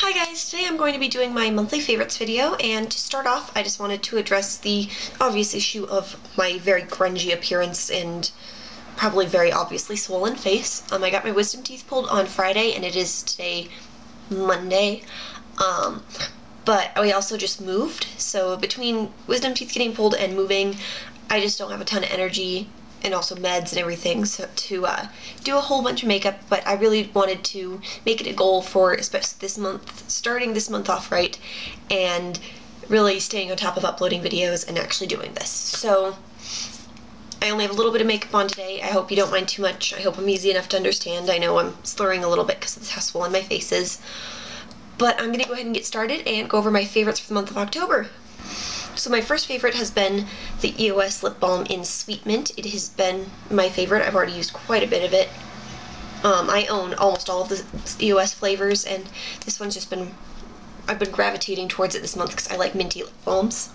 Hi guys, today I'm going to be doing my monthly favorites video and to start off I just wanted to address the obvious issue of my very grungy appearance and probably very obviously swollen face. Um, I got my wisdom teeth pulled on Friday and it is today Monday. Um, but we also just moved so between wisdom teeth getting pulled and moving I just don't have a ton of energy and also meds and everything so to uh, do a whole bunch of makeup but I really wanted to make it a goal for especially this month starting this month off right and really staying on top of uploading videos and actually doing this. So I only have a little bit of makeup on today. I hope you don't mind too much. I hope I'm easy enough to understand. I know I'm slurring a little bit because of how swollen my face is. But I'm gonna go ahead and get started and go over my favorites for the month of October so my first favorite has been the EOS Lip Balm in Sweet Mint. It has been my favorite. I've already used quite a bit of it. Um, I own almost all of the EOS flavors, and this one's just been, I've been gravitating towards it this month because I like minty lip balms.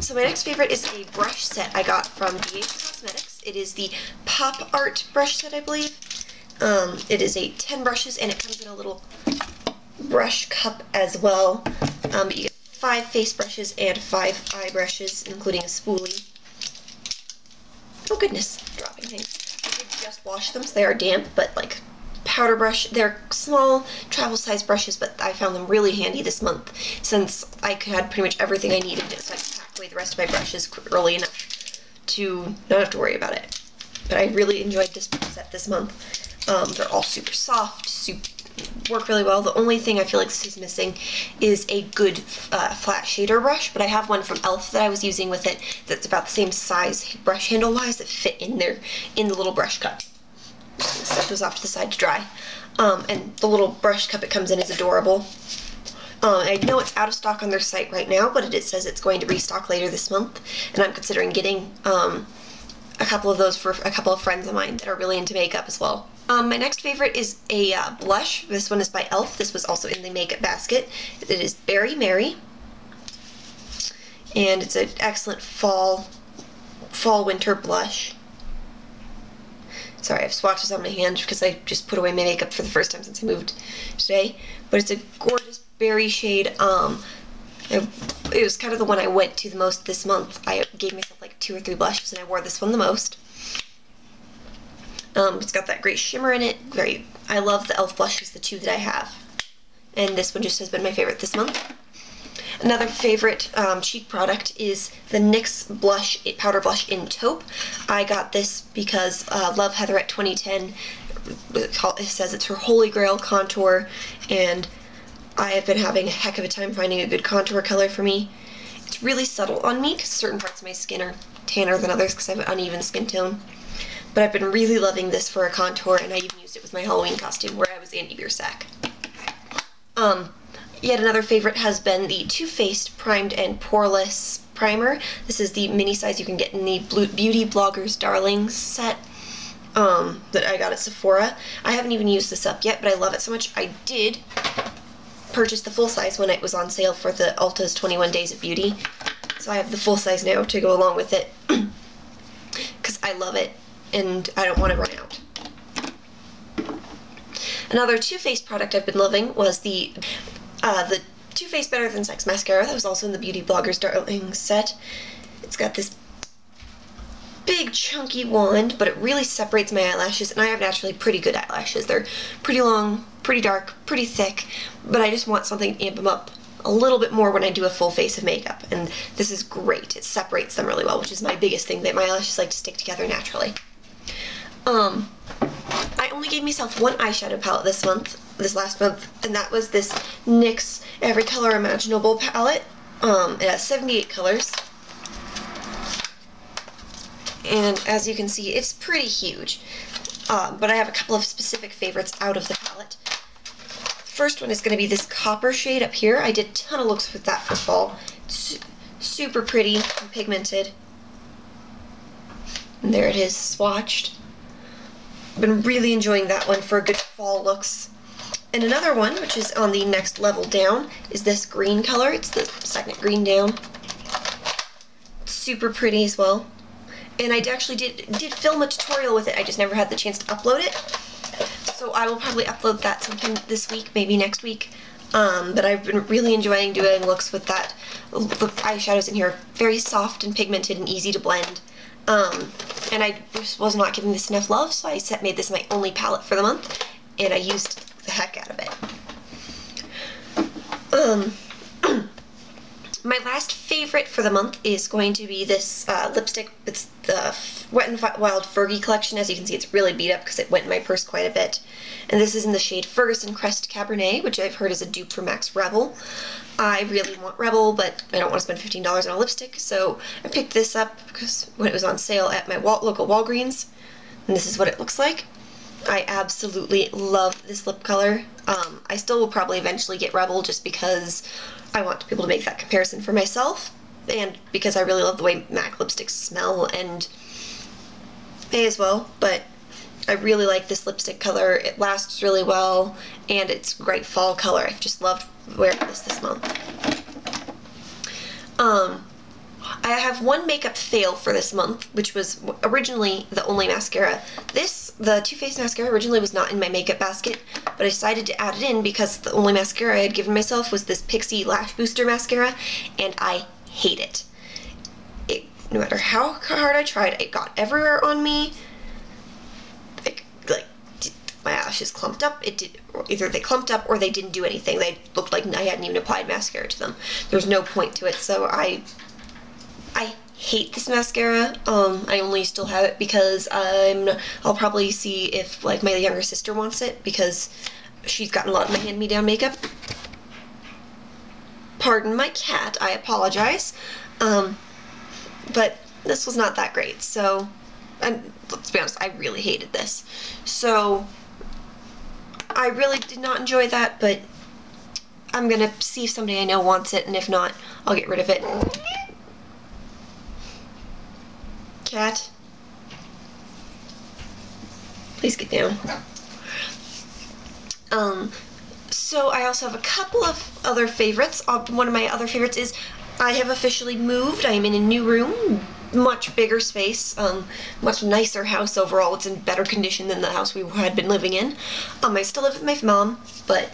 So my next favorite is a brush set I got from BH Cosmetics. It is the Pop Art brush set, I believe. Um, it is a 10 brushes, and it comes in a little brush cup as well. Um, you get five face brushes and five eye brushes, including a spoolie. Oh goodness, dropping things. I did just wash them, so they are damp, but like powder brush, they're small travel size brushes, but I found them really handy this month since I could had pretty much everything I needed, so I packed away the rest of my brushes early enough to not have to worry about it. But I really enjoyed this set this month. Um, they're all super soft, super work really well. The only thing I feel like this is missing is a good uh, flat shader brush, but I have one from e.l.f. that I was using with it that's about the same size brush handle wise that fit in there in the little brush cup. Set those off to the side to dry. Um, and the little brush cup it comes in is adorable. Uh, I know it's out of stock on their site right now, but it says it's going to restock later this month, and I'm considering getting um, a couple of those for a couple of friends of mine that are really into makeup as well. Um, my next favorite is a uh, blush. This one is by e.l.f. This was also in the makeup basket. It is Berry Merry. And it's an excellent fall, fall winter blush. Sorry, I have swatches on my hand because I just put away my makeup for the first time since I moved today. But it's a gorgeous berry shade. Um, it, it was kind of the one I went to the most this month. I gave myself like two or three blushes and I wore this one the most. Um, it's got that great shimmer in it. Very, I love the e.l.f. blushes, the two that I have. And this one just has been my favorite this month. Another favorite um, cheek product is the NYX blush, powder blush in taupe. I got this because uh, Love Heatherette 2010 it says it's her holy grail contour and I have been having a heck of a time finding a good contour color for me. It's really subtle on me because certain parts of my skin are tanner than others because I have an uneven skin tone. But I've been really loving this for a contour, and I even used it with my Halloween costume where I was Andy Biersack. Um, yet another favorite has been the Too Faced Primed and Poreless Primer. This is the mini size you can get in the Beauty Bloggers Darlings set um, that I got at Sephora. I haven't even used this up yet, but I love it so much. I did purchase the full size when it was on sale for the Ulta's 21 Days of Beauty. So I have the full size now to go along with it because I love it and I don't want to run out. Another Too Faced product I've been loving was the uh, the Too Faced Better Than Sex mascara that was also in the Beauty Bloggers Darling set. It's got this big chunky wand, but it really separates my eyelashes, and I have naturally pretty good eyelashes. They're pretty long, pretty dark, pretty thick, but I just want something to amp them up a little bit more when I do a full face of makeup, and this is great. It separates them really well, which is my biggest thing, that my eyelashes like to stick together naturally. Um, I only gave myself one eyeshadow palette this month, this last month, and that was this NYX Every Color Imaginable palette. Um, it has 78 colors. And as you can see, it's pretty huge. Um, but I have a couple of specific favorites out of the palette. First one is going to be this copper shade up here. I did a ton of looks with that for fall. It's super pretty and pigmented. And there it is, swatched I've been really enjoying that one for good fall looks. And another one, which is on the next level down, is this green color. It's the second green down. super pretty as well. And I actually did, did film a tutorial with it. I just never had the chance to upload it. So I will probably upload that sometime this week, maybe next week. Um, but I've been really enjoying doing looks with that. The eyeshadows in here are very soft and pigmented and easy to blend. Um, and I just was not giving this enough love, so I set, made this my only palette for the month, and I used the heck out of it. Um, my last favorite for the month is going to be this uh, lipstick. It's the Wet n Wild Fergie collection. As you can see, it's really beat up because it went in my purse quite a bit. And this is in the shade Ferguson Crest Cabernet, which I've heard is a dupe for MAC's Rebel. I really want Rebel, but I don't want to spend $15 on a lipstick, so I picked this up because when it was on sale at my local Walgreens, and this is what it looks like. I absolutely love this lip color. Um, I still will probably eventually get Rebel just because I want to be able to make that comparison for myself and because I really love the way MAC lipsticks smell and may as well, but I really like this lipstick color. It lasts really well and it's great fall color. I've just loved wearing this this month. Um, I have one makeup fail for this month, which was originally the only mascara. This, the Too Faced mascara, originally was not in my makeup basket, but I decided to add it in because the only mascara I had given myself was this Pixi Lash Booster mascara, and I hate it. it no matter how hard I tried, it got everywhere on me. Like, my lashes clumped up. It did either they clumped up or they didn't do anything. They looked like I hadn't even applied mascara to them. There's no point to it, so I hate this mascara. Um, I only still have it because I'm. I'll probably see if like my younger sister wants it because she's gotten a lot of my hand-me-down makeup. Pardon my cat. I apologize. Um, but this was not that great. So, and let's be honest, I really hated this. So, I really did not enjoy that, but I'm gonna see if somebody I know wants it, and if not, I'll get rid of it. Cat. Please get down. Um, so I also have a couple of other favorites. Uh, one of my other favorites is I have officially moved. I am in a new room, much bigger space, um, much nicer house overall. It's in better condition than the house we had been living in. Um, I still live with my mom, but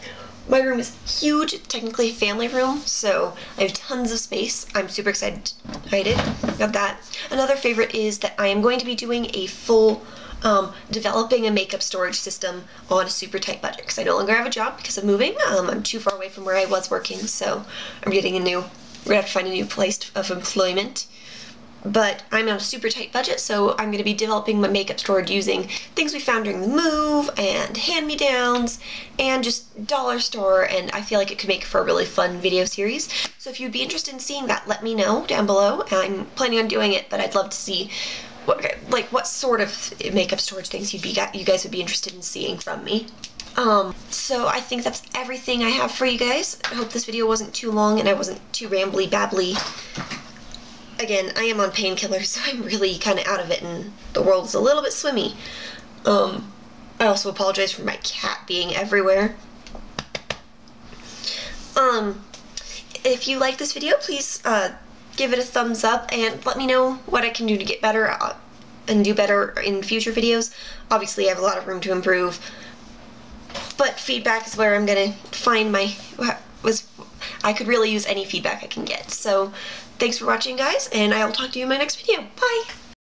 my room is huge, technically a family room, so I have tons of space. I'm super excited, excited about that. Another favorite is that I am going to be doing a full um, developing a makeup storage system on a super tight budget because I no longer have a job because of moving. Um, I'm too far away from where I was working, so I'm getting a new, we're gonna have to find a new place of employment but I'm on a super tight budget, so I'm going to be developing my makeup storage using things we found during the move, and hand-me-downs, and just dollar store, and I feel like it could make for a really fun video series. So if you'd be interested in seeing that, let me know down below. I'm planning on doing it, but I'd love to see what, like what sort of makeup storage things you'd be you guys would be interested in seeing from me. Um, so I think that's everything I have for you guys. I hope this video wasn't too long and I wasn't too rambly babbly again, I am on painkillers, so I'm really kind of out of it, and the world's a little bit swimmy. Um, I also apologize for my cat being everywhere. Um, if you like this video, please uh, give it a thumbs up and let me know what I can do to get better uh, and do better in future videos. Obviously, I have a lot of room to improve, but feedback is where I'm gonna find my was. I could really use any feedback I can get. So Thanks for watching, guys, and I will talk to you in my next video. Bye!